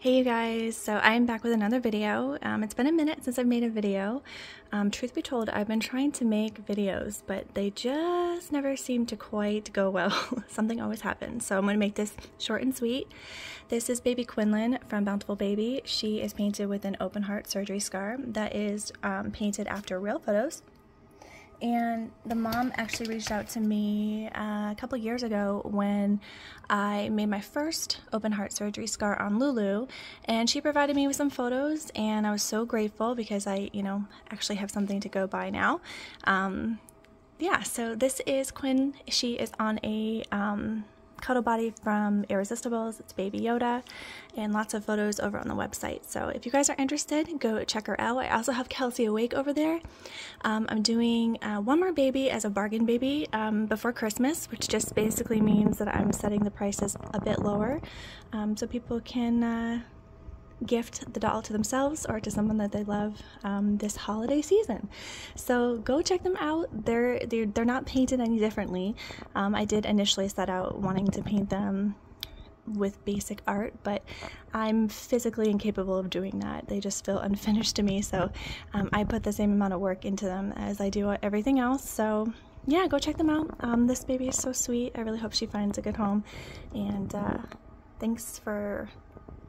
Hey you guys, so I am back with another video. Um, it's been a minute since I've made a video. Um, truth be told, I've been trying to make videos, but they just never seem to quite go well. Something always happens, so I'm to make this short and sweet. This is baby Quinlan from Bountiful Baby. She is painted with an open heart surgery scar that is um, painted after real photos and the mom actually reached out to me uh, a couple years ago when I made my first open heart surgery scar on Lulu, and she provided me with some photos, and I was so grateful because I, you know, actually have something to go by now. Um, yeah, so this is Quinn. She is on a um, cuddle body from Irresistibles. It's Baby Yoda, and lots of photos over on the website. So if you guys are interested, go check her out. I also have Kelsey Awake over there. Um, I'm doing uh, one more baby as a bargain baby um, before Christmas, which just basically means that I'm setting the prices a bit lower um, so people can. Uh, gift the doll to themselves or to someone that they love um, this holiday season. So go check them out. They're they're, they're not painted any differently. Um, I did initially set out wanting to paint them with basic art, but I'm physically incapable of doing that. They just feel unfinished to me. So um, I put the same amount of work into them as I do everything else. So yeah, go check them out. Um, this baby is so sweet. I really hope she finds a good home. And uh, thanks for